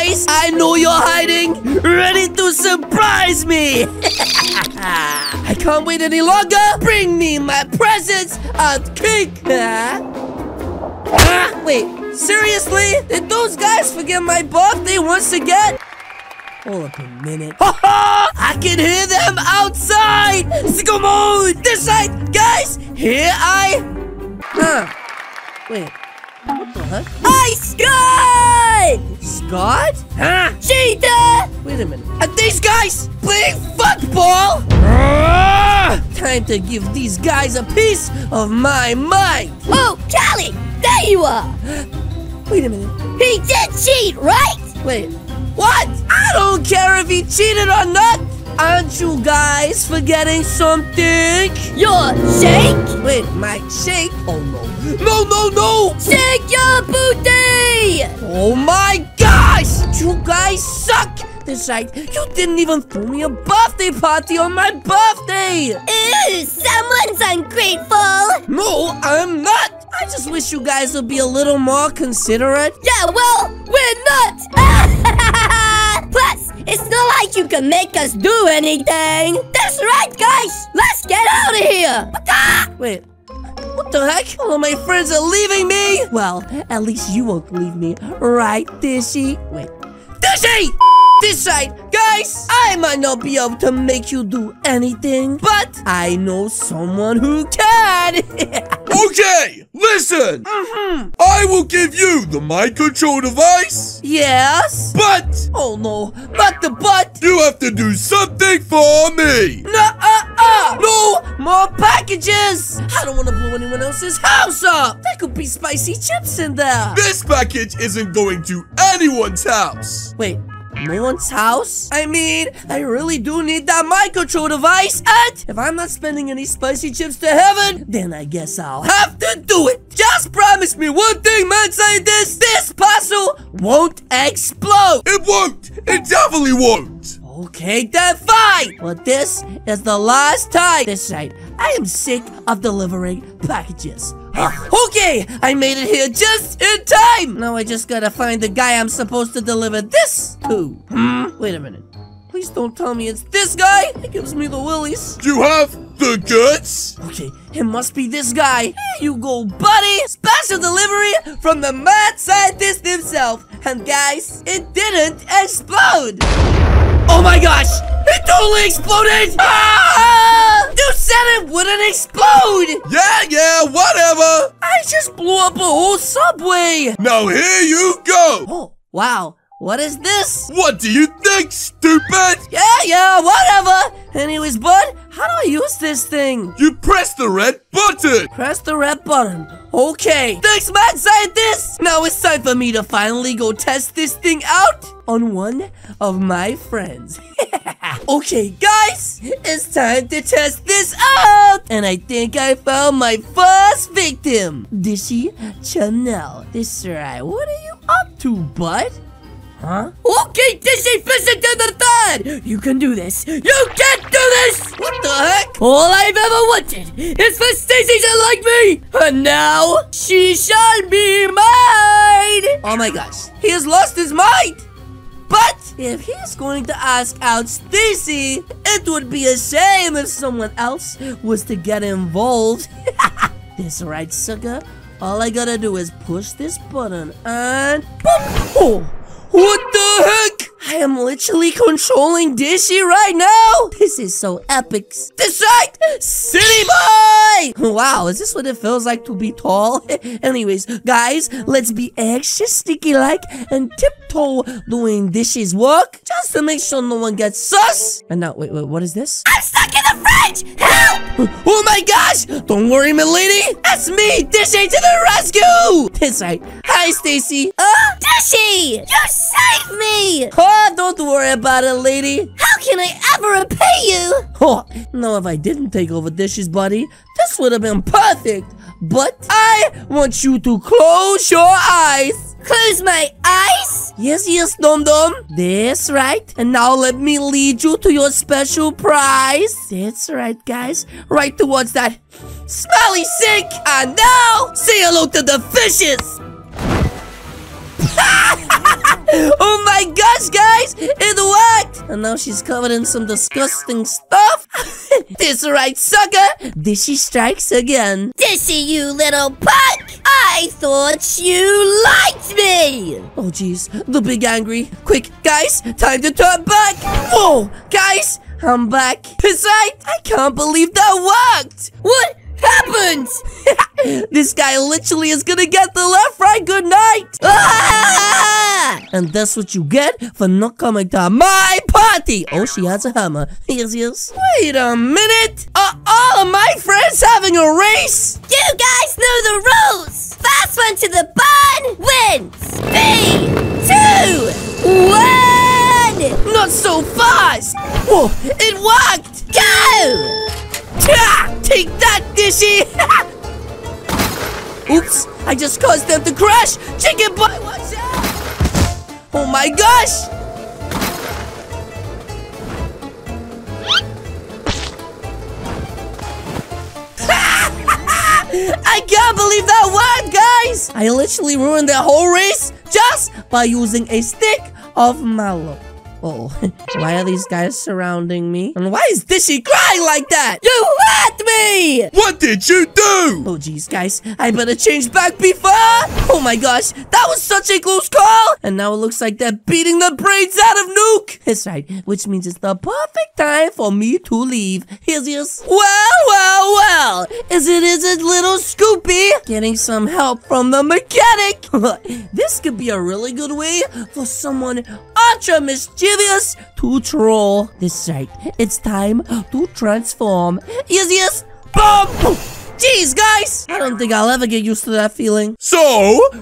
guys, I know you're hiding, ready to surprise me. I can't wait any longer. Bring me my presents and cake. Wait, seriously? Did those guys forget my birthday once again? Hold up a minute. Ha ha! I can hear them outside! Sicko mode! This side, guys! Here I... Huh. Wait. What the heck? I Scott! Scott? Huh? Cheetah! Wait a minute. Are these guys playing football? Ah! Time to give these guys a piece of my mind. Oh, Charlie! There you are! Wait a minute. He did cheat, right? Wait. What? I don't care if he cheated or not. Aren't you guys forgetting something? Your shake? Wait, my shake? Oh no. No, no, no! Your booty! Oh my gosh! You guys suck! That's right, you didn't even throw me a birthday party on my birthday! Ew, someone's ungrateful! No, I'm not! I just wish you guys would be a little more considerate. Yeah, well, we're not! Plus, it's not like you can make us do anything! That's right, guys! Let's get out of here! Wait, what the heck? All my friends are leaving me! Well, at least you won't leave me, right, Dishy? Wait, Dishy! This side, guys, I might not be able to make you do anything, but I know someone who can. Okay, listen. Mhm. I will give you the mind control device, yes? but Oh no, not the butt. you have to do something for me. No, uh, uh, no, more packages. I don't want to blow anyone else's house up. There could be spicy chips in there. This package isn't going to anyone's house. Wait, one's house? I mean, I really do need that mind control device, and if I'm not spending any spicy chips to heaven, then I guess I'll have to do it. Just promise me one thing, man scientist. This puzzle won't explode. It won't. It definitely won't. Okay, then fine. But this is the last time. This right. I am sick of delivering packages. okay, I made it here just in time. Now I just gotta find the guy I'm supposed to deliver this to. Hmm? Wait a minute. Please don't tell me it's this guy. He gives me the willies. Do you have the goods? Okay, it must be this guy. Here you go, buddy. Special delivery from the mad scientist himself. And guys, it didn't explode. Oh my gosh! It totally exploded! Ah! You said it wouldn't explode! Yeah, yeah, whatever. I just blew up a whole subway! Now here you go. Oh, wow. What is this? What do you think, stupid? Yeah, yeah, whatever! Anyways, bud, how do I use this thing? You press the red button. Press the red button. Okay. Thanks, mad scientist! Now it's time for me to finally go test this thing out on one of my friends. okay, guys, it's time to test this out! And I think I found my first victim. Dishy Chanel. This right. What are you up to, bud? Huh? Okay, Disney Visit to the third! You can do this! You can't do this! What the heck? All I've ever wanted is for Stacy to like me! And now, she shall be mine! Oh my gosh, he has lost his mind! But if he's going to ask out Stacy, it would be a shame if someone else was to get involved. This right, sucker? All I gotta do is push this button and Boom! Oh, what the heck? I am literally controlling Dishy right now. This is so epic. This right, city boy! Wow, is this what it feels like to be tall? Anyways, guys, let's be extra sneaky like and tiptoe doing Dishy's work just to make sure no one gets sus. And now, wait, wait, what is this? I'm stuck in the fridge! Help! Oh my gosh! Don't worry, milady! That's me, Dishy to the rescue! That's right. Hi, Stacy. Dishy! You saved me! Oh, don't worry about it, lady. How can I ever repay you? Oh, no, if I didn't take over Dishy's body, this would have been perfect. But I want you to close your eyes. Close my eyes? Yes, yes, Dum Dum. That's right. And now let me lead you to your special prize. That's right, guys. Right towards that smelly sink. And now, say hello to the fishes. oh my gosh, guys! It worked! And now she's covered in some disgusting stuff. this right, sucker! Dishy strikes again. Dishy, you little punk! I thought you liked me! Oh, jeez. The big angry. Quick, guys! Time to turn back! Whoa! Guys! I'm back. Besides, I can't believe that worked! What happened? this guy literally is gonna get the left right good night! And that's what you get for not coming to my party! Oh, she has a hammer. Yes, yes. Wait a minute! Are all of my friends having a race? You caused them to crash! Chicken boy, watch out! Oh my gosh! I can't believe that worked, guys! I literally ruined their whole race just by using a stick of mallow. Oh, why are these guys surrounding me? And why is Dishy crying like that? You hurt me! What did you do? Oh jeez, guys, I better change back before. Oh my gosh, that was such a close call. And now it looks like they're beating the brains out of Nuke. That's right, which means it's the perfect time for me to leave. Here's yours. Well, well, well, Is it is a little Scoopy getting some help from the mechanic. this could be a really good way for someone ultra mischievous to troll. This right, it's time to transform. Yes, yes, boom. Jeez, guys! I don't think I'll ever get used to that feeling. So,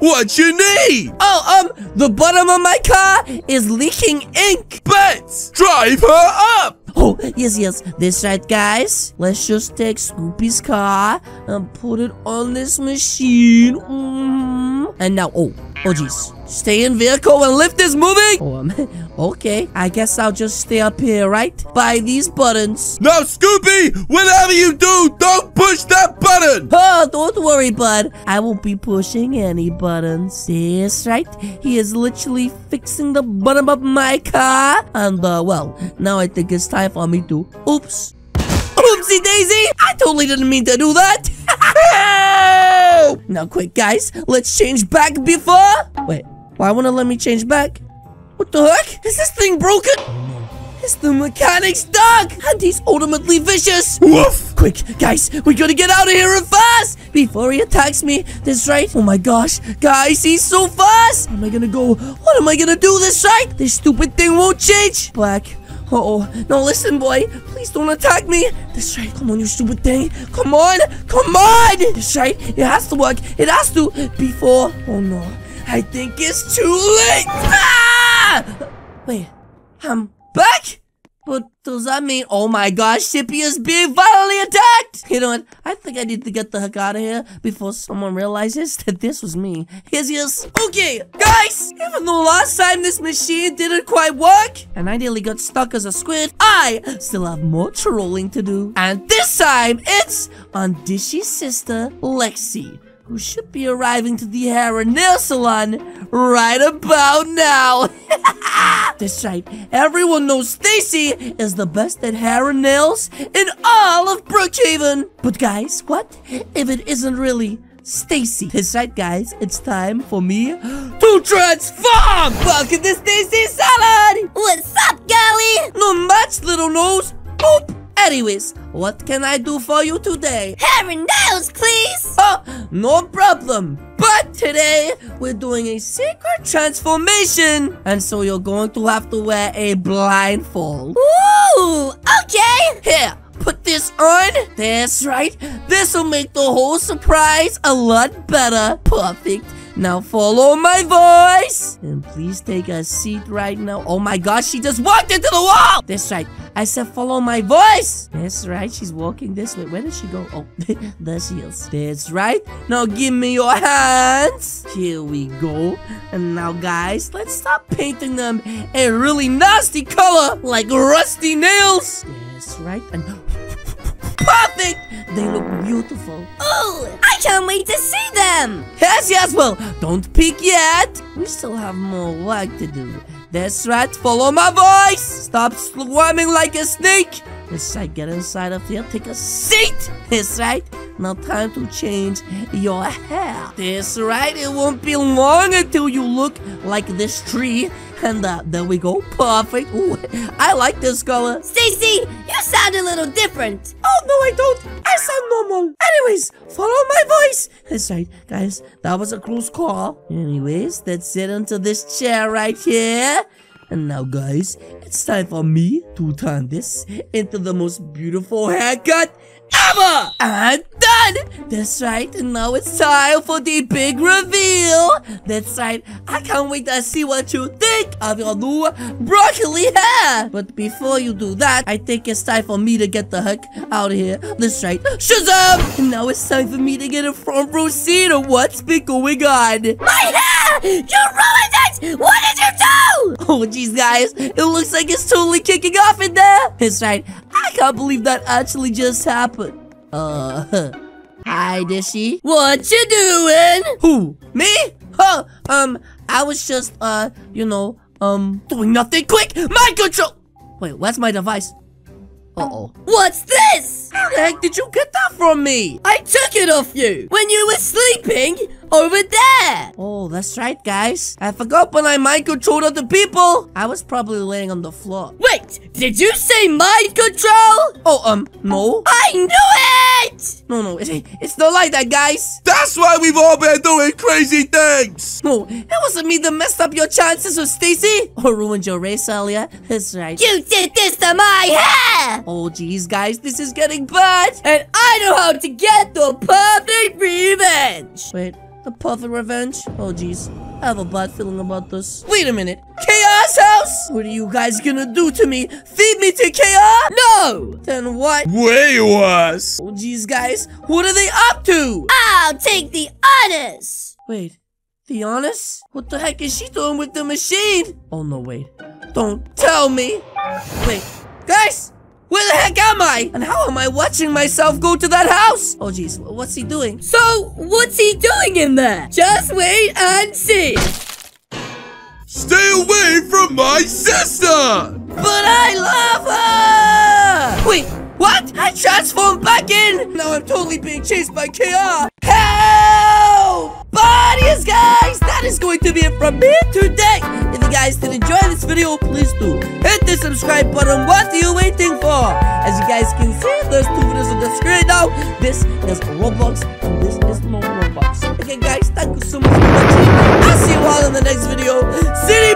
what you need? Oh, um, the bottom of my car is leaking ink. But Drive her up! Oh, yes, yes. This right, guys. Let's just take Scoopy's car and put it on this machine. Mm. And now, oh, oh, jeez. Stay in vehicle and lift is moving. Oh, um, okay. I guess I'll just stay up here, right? By these buttons. Now, Scoopy, whatever you do, don't push that button! Oh, don't worry, bud. I won't be pushing any buttons. This right? He is literally fixing the bottom of my car. And, uh, well, now I think it's time for me to... Oops. Oopsie daisy! I totally didn't mean to do that. now, quick, guys. Let's change back before... Wait, why won't it let me change back? What the heck? Is this thing broken? It's the mechanic's dog! And he's ultimately vicious! Woof! Quick, guys, we gotta get out of here and fast before he attacks me. This right? Oh my gosh, guys, he's so fast. How am I gonna go? What am I gonna do? This right? This stupid thing won't change. Black. Uh oh, no, listen, boy. Please don't attack me. This right? Come on, you stupid thing. Come on, come on. This right? It has to work. It has to before. Oh no, I think it's too late. Ah! Wait, I'm back. But does that mean, oh my gosh, Sippy is being violently attacked? You know what? I think I need to get the heck out of here before someone realizes that this was me. Here's yes. Okay, guys, even though last time this machine didn't quite work and I nearly got stuck as a squid, I still have more trolling to do. And this time, it's on Dishy's sister, Lexi who should be arriving to the hair and nail salon right about now. That's right. Everyone knows Stacy is the best at hair and nails in all of Brookhaven. But guys, what if it isn't really Stacy? That's right, guys. It's time for me to transform. Welcome to Stacy Salad. What's up, Golly? Not much, little nose. Boop. Anyways, what can I do for you today? Hair and nails, please. Oh, no problem. But today, we're doing a secret transformation. And so you're going to have to wear a blindfold. Ooh, okay. Here, put this on. That's right. This will make the whole surprise a lot better. Perfect. Now follow my voice. And please take a seat right now. Oh my gosh, she just walked into the wall. That's right. I said follow my voice. That's right. She's walking this way. Where did she go? Oh, there she is. That's right. Now give me your hands. Here we go. And now guys, let's stop painting them a really nasty color like rusty nails. That's right. And perfect. They look beautiful. Oh, I can't wait to see them. Yes, yes, well, don't peek yet. We still have more work to do. That's right, follow my voice. Stop swarming like a snake. That's right, uh, get inside of here, take a seat. That's right, now time to change your hair. That's right, it won't be long until you look like this tree. And uh, there we go, perfect. Ooh, I like this color. Stacy, you sound a little different. Oh, no, I don't. I sound normal. Anyways, follow my voice. That's right, guys. That was a close call. Anyways, let's sit into this chair right here. And now, guys, it's time for me to turn this into the most beautiful haircut ever! And done! That's right, and now it's time for the big reveal! That's right, I can't wait to see what you think of your new broccoli hair! But before you do that, I think it's time for me to get the heck out of here. That's right, Shazam! And now it's time for me to get a front row seat of what's been going on. My hair! You ruined it! What did you do? Oh, jeez, guys, it looks like it's totally kicking off in there! That's right, I can't believe that actually just happened. Uh, hi, Dishy. What you doing? Who? Me? Huh, um, I was just, uh, you know, um, doing nothing quick! my control! Wait, where's my device? Uh-oh. What's this? How the heck did you get that from me? I took it off you when you were sleeping over there. Oh, that's right, guys. I forgot when I mind controlled other people. I was probably laying on the floor. Wait, did you say mind control? Oh, um, no. I knew it! No, no, it's, it's not like that, guys. That's why we've all been doing crazy things. No, it wasn't me that messed up your chances with Stacy or ruined your race earlier. That's right. You did this to my hair! Oh, geez, guys, this is getting bad. And I know how to get the perfect revenge! Wait, the of revenge? Oh, jeez. I have a bad feeling about this. Wait a minute. Chaos House? What are you guys gonna do to me? Feed me to chaos? No! Then what? Way worse. Oh, jeez, guys. What are they up to? I'll take the honors! Wait. The honest? What the heck is she doing with the machine? Oh, no, wait. Don't tell me. Wait. Guys! Where the heck am I? And how am I watching myself go to that house? Oh, jeez. What's he doing? So, what's he doing in there? Just wait and see. Stay away from my sister. But I love her! Wait, what? I transformed back in! Now I'm totally being chased by KR! Is going to be it from me today! If you guys did enjoy this video, please do hit the subscribe button. What are you waiting for? As you guys can see, there's two videos on the screen now. This is Roblox, and this is no Roblox. Okay, guys, thank you so much for watching. I'll see you all in the next video. City